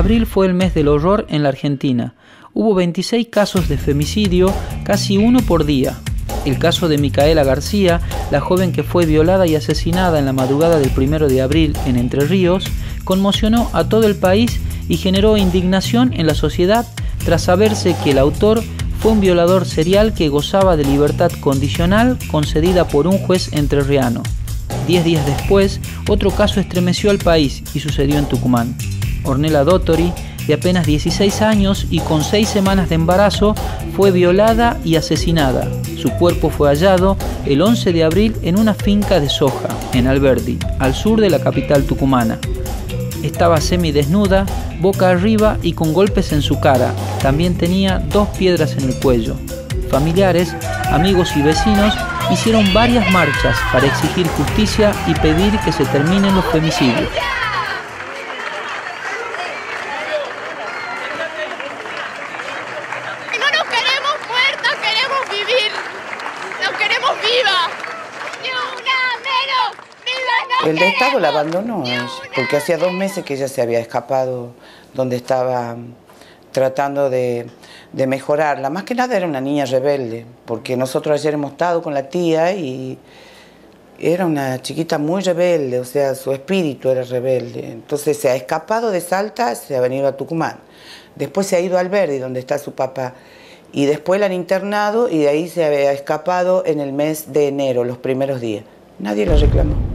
Abril fue el mes del horror en la Argentina. Hubo 26 casos de femicidio, casi uno por día. El caso de Micaela García, la joven que fue violada y asesinada en la madrugada del 1 de abril en Entre Ríos, conmocionó a todo el país y generó indignación en la sociedad tras saberse que el autor fue un violador serial que gozaba de libertad condicional concedida por un juez entrerriano. Diez días después, otro caso estremeció al país y sucedió en Tucumán. Ornella Dottori, de apenas 16 años y con 6 semanas de embarazo, fue violada y asesinada. Su cuerpo fue hallado el 11 de abril en una finca de soja, en Alberdi, al sur de la capital tucumana. Estaba semidesnuda, boca arriba y con golpes en su cara. También tenía dos piedras en el cuello. Familiares, amigos y vecinos hicieron varias marchas para exigir justicia y pedir que se terminen los femicidios. No nos queremos muertos, queremos vivir. Nos queremos vivas. Ni una menos. Viva no El Estado la abandonó, ella, porque hacía dos meses que ella se había escapado donde estaba mm, tratando de, de mejorarla. Más que nada era una niña rebelde, porque nosotros ayer hemos estado con la tía y era una chiquita muy rebelde, o sea, su espíritu era rebelde. Entonces se ha escapado de Salta, se ha venido a Tucumán. Después se ha ido a Alberdi, donde está su papá. Y después la han internado y de ahí se había escapado en el mes de enero, los primeros días. Nadie la reclamó.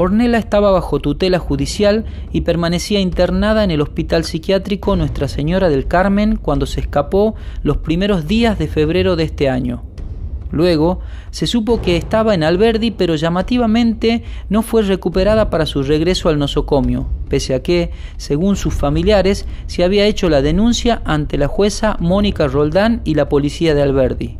Ornella estaba bajo tutela judicial y permanecía internada en el hospital psiquiátrico Nuestra Señora del Carmen cuando se escapó los primeros días de febrero de este año. Luego se supo que estaba en Alberdi, pero llamativamente no fue recuperada para su regreso al nosocomio, pese a que, según sus familiares, se había hecho la denuncia ante la jueza Mónica Roldán y la policía de Alberdi.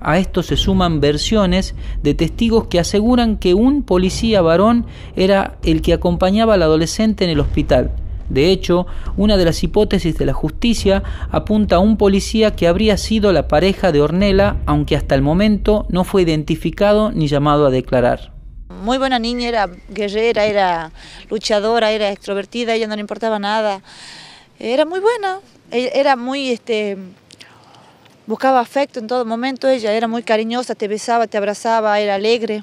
A esto se suman versiones de testigos que aseguran que un policía varón era el que acompañaba al adolescente en el hospital. De hecho, una de las hipótesis de la justicia apunta a un policía que habría sido la pareja de Ornella, aunque hasta el momento no fue identificado ni llamado a declarar. Muy buena niña, era guerrera, era luchadora, era extrovertida, ella no le importaba nada. Era muy buena, e- era muy, este, buscaba afecto en todo momento, ella era muy cariñosa, te besaba, te abrazaba, era alegre.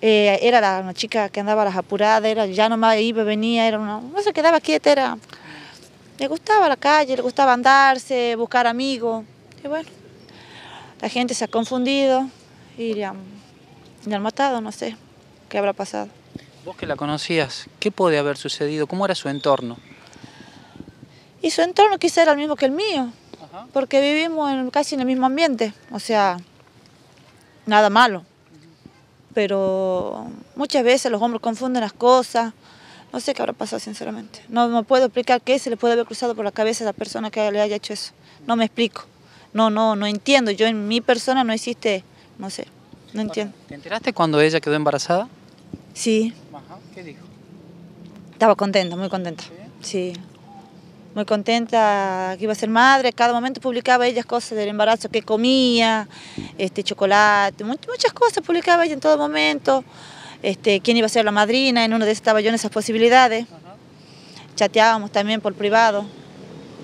Eh, era la, una chica que andaba a las apuradas, era, ya nomás iba, venía, era una, no se quedaba quieta, era, le gustaba la calle, le gustaba andarse, buscar amigos. Y bueno, la gente se ha confundido y le han, le han matado, no sé qué habrá pasado. Vos que la conocías, ¿qué puede haber sucedido? ¿Cómo era su entorno? Y su entorno quizá era el mismo que el mío, porque vivimos en- casi en el mismo ambiente, o sea, nada malo. Pero muchas veces los hombres confunden las cosas, no sé qué habrá pasado sinceramente. No, no puedo explicar qué se le puede haber cruzado por la cabeza a la persona que le haya hecho eso. No me explico. No, no, no entiendo. Yo en mi persona no existe, no sé, no entiendo. ¿Te enteraste cuando ella quedó embarazada? Sí, ¿Qué dijo? Estaba contenta, muy contenta. Sí. Muy contenta que iba a ser madre. Cada momento publicaba ella cosas del embarazo, que comía, este, chocolate, mu- muchas cosas publicaba ella en todo momento. Este, quién iba a ser la madrina, en uno de esos estaba yo en esas posibilidades. Chateábamos también por privado.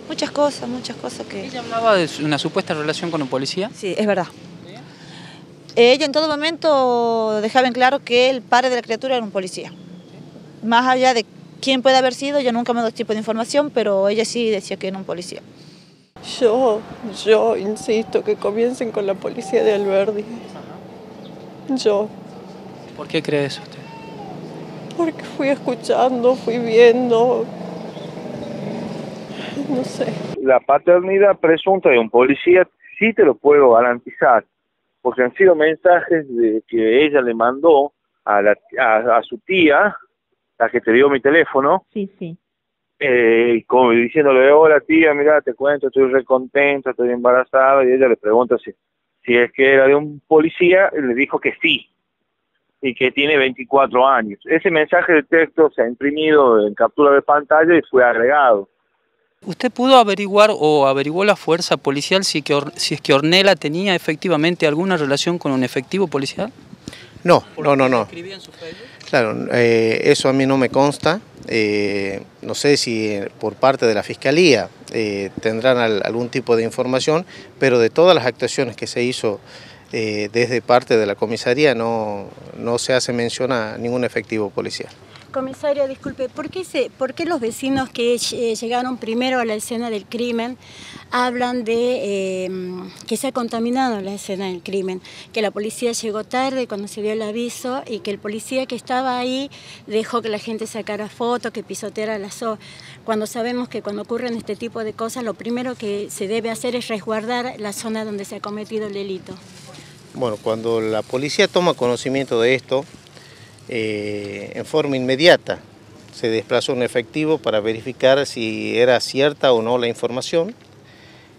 Muchas cosas, muchas cosas que... Ella hablaba de una supuesta relación con un policía. Sí, es verdad. Ella en todo momento dejaba en claro que el padre de la criatura era un policía. Más allá de quién puede haber sido, yo nunca me doy tipo de información, pero ella sí decía que era un policía. Yo, yo insisto que comiencen con la policía de Alberdi. Yo, ¿Por qué cree eso usted? porque fui escuchando, fui viendo, no sé. la paternidad presunta de un policía sí te lo puedo garantizar, porque han sido mensajes de que ella le mandó a, la, a, a su tía, la que te dio mi teléfono, Sí, sí. eh, como diciéndole, hola tía, mira, te cuento, estoy recontenta, estoy embarazada, y ella le pregunta si, si es que era de un policía, y le dijo que sí, y que tiene 24 años. Ese mensaje de texto se ha imprimido en captura de pantalla y fue agregado. ¿Usted pudo averiguar o averiguó la fuerza policial si, que Or- si es que Ornella tenía efectivamente alguna relación con un efectivo policial? No, no, no, no. ¿Escribía en su Facebook? Claro, eh, eso a mí no me consta. Eh, no sé si por parte de la Fiscalía eh, tendrán algún tipo de información, pero de todas las actuaciones que se hizo desde parte de la comisaría no, no se hace mención a ningún efectivo policial. Comisario, disculpe, ¿por qué, se, ¿por qué los vecinos que eh, llegaron primero a la escena del crimen hablan de eh, que se ha contaminado la escena del crimen? Que la policía llegó tarde cuando se dio el aviso y que el policía que estaba ahí dejó que la gente sacara fotos, que pisoteara la zona. Cuando sabemos que cuando ocurren este tipo de cosas, lo primero que se debe hacer es resguardar la zona donde se ha cometido el delito. Bueno, cuando la policía toma conocimiento de esto, eh, en forma inmediata se desplazó un efectivo para verificar si era cierta o no la información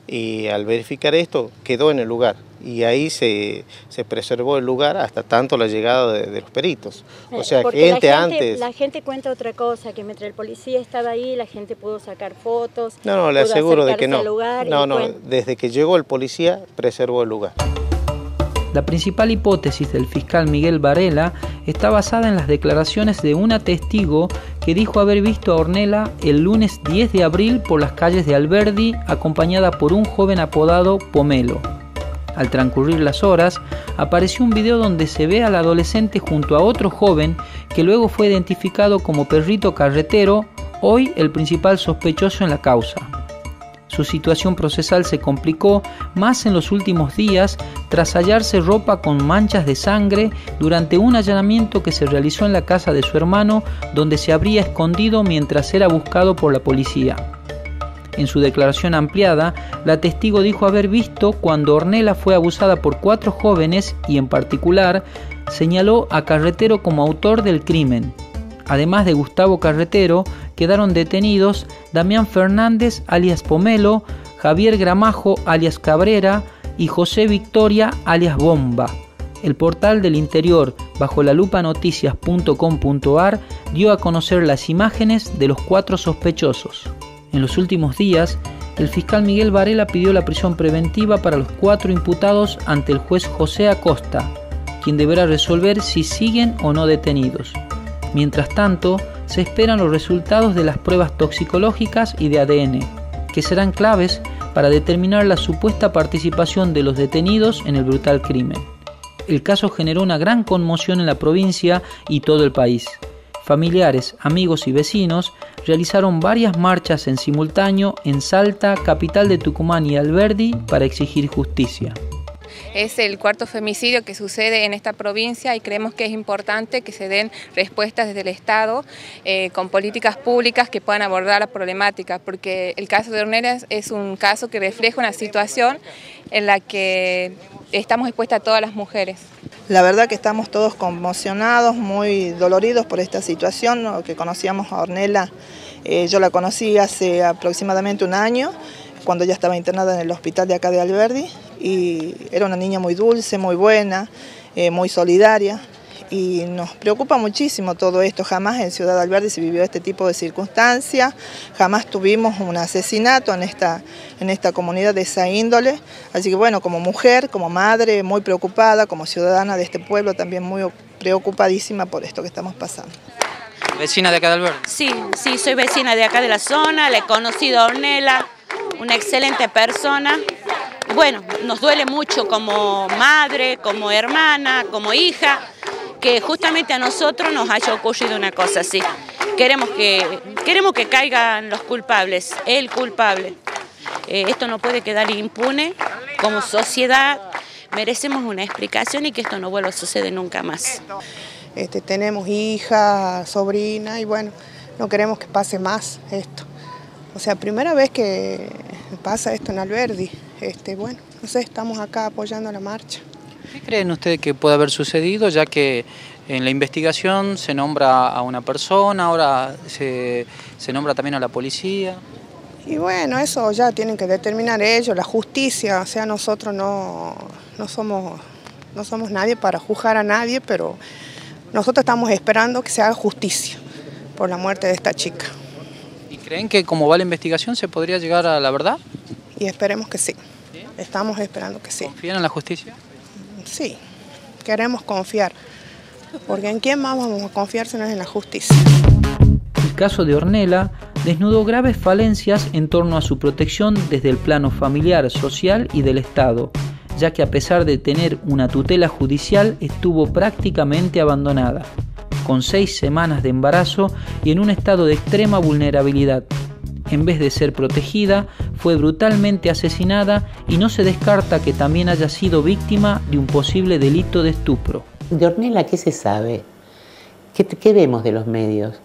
y al verificar esto quedó en el lugar y ahí se, preservó el lugar hasta tanto la llegada de, los peritos. O sea, que gente, antes... La gente cuenta otra cosa, que mientras el policía estaba ahí la gente pudo sacar fotos. No, no, le aseguro de que no. No, no, desde que llegó el policía preservó el lugar. La principal hipótesis del fiscal Miguel Varela está basada en las declaraciones de una testigo que dijo haber visto a Ornella el lunes 10 de abril por las calles de Alberdi acompañada por un joven apodado Pomelo. Al transcurrir las horas, apareció un video donde se ve al adolescente junto a otro joven que luego fue identificado como perrito carretero, hoy el principal sospechoso en la causa. Su situación procesal se complicó más en los últimos días tras hallarse ropa con manchas de sangre durante un allanamiento que se realizó en la casa de su hermano donde se habría escondido mientras era buscado por la policía. En su declaración ampliada, la testigo dijo haber visto cuando Ornella fue abusada por cuatro jóvenes y en particular señaló a Carretero como autor del crimen. Además de Gustavo Carretero, quedaron detenidos Damián Fernández alias Pomelo, Javier Gramajo alias Cabrera y José Victoria alias Bomba. El portal del interior bajo la lupa noticias.com.ar dio a conocer las imágenes de los cuatro sospechosos. En los últimos días, el fiscal Miguel Varela pidió la prisión preventiva para los cuatro imputados ante el juez José Acosta, quien deberá resolver si siguen o no detenidos. Mientras tanto, se esperan los resultados de las pruebas toxicológicas y de ADN, que serán claves para determinar la supuesta participación de los detenidos en el brutal crimen. El caso generó una gran conmoción en la provincia y todo el país. Familiares, amigos y vecinos realizaron varias marchas en simultáneo en Salta, capital de Tucumán y Alberdi para exigir justicia. Es el cuarto femicidio que sucede en esta provincia y creemos que es importante que se den respuestas desde el Estado eh, con políticas públicas que puedan abordar la problemática, porque el caso de Ornelas es un caso que refleja una situación en la que estamos expuestas todas las mujeres. La verdad que estamos todos conmocionados, muy doloridos por esta situación, que conocíamos a Ornella, eh, yo la conocí hace aproximadamente un año, cuando ella estaba internada en el hospital de acá de Alberdi y era una niña muy dulce, muy buena, eh, muy solidaria y nos preocupa muchísimo todo esto. Jamás en Ciudad Alberdi se vivió este tipo de circunstancias, jamás tuvimos un asesinato en esta, en esta comunidad de esa índole. Así que bueno, como mujer, como madre, muy preocupada, como ciudadana de este pueblo también muy preocupadísima por esto que estamos pasando. ¿Vecina de acá de Alberdi? Sí, sí, soy vecina de acá de la zona, le he conocido a Ornella, una excelente persona. Bueno, nos duele mucho como madre, como hermana, como hija, que justamente a nosotros nos haya ocurrido una cosa así. Queremos que, queremos que caigan los culpables, el culpable. Eh, esto no puede quedar impune. Como sociedad merecemos una explicación y que esto no vuelva a suceder nunca más. Este, tenemos hija, sobrina y bueno, no queremos que pase más esto. O sea, primera vez que pasa esto en Alberdi. Este, bueno, no sé, estamos acá apoyando la marcha. ¿Qué creen ustedes que puede haber sucedido, ya que en la investigación se nombra a una persona, ahora se, nombra también a la policía? Y bueno, eso ya tienen que determinar ellos, la justicia, o sea, nosotros no, no, somos, no somos nadie para juzgar a nadie, pero nosotros estamos esperando que se haga justicia por la muerte de esta chica. ¿Creen que como va la investigación se podría llegar a la verdad? Y esperemos que sí. Estamos esperando que sí. ¿Confían en la justicia? Sí, queremos confiar. porque ¿en quién más vamos a confiar si no es en la justicia? El caso de Ornella desnudó graves falencias en torno a su protección desde el plano familiar, social y del Estado, ya que a pesar de tener una tutela judicial estuvo prácticamente abandonada, con seis semanas de embarazo y en un estado de extrema vulnerabilidad. En vez de ser protegida, fue brutalmente asesinada y no se descarta que también haya sido víctima de un posible delito de estupro. De Ornella, ¿qué se sabe? ¿Qué, vemos de los medios?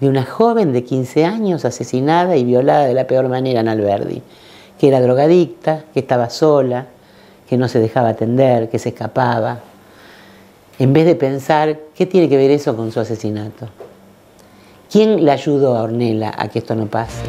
De una joven de 15 años asesinada y violada de la peor manera en Alberdi, que era drogadicta, que estaba sola, que no se dejaba atender, que se escapaba, en vez de pensar qué tiene que ver eso con su asesinato. ¿Quién le ayudó a Ornella a que esto no pase?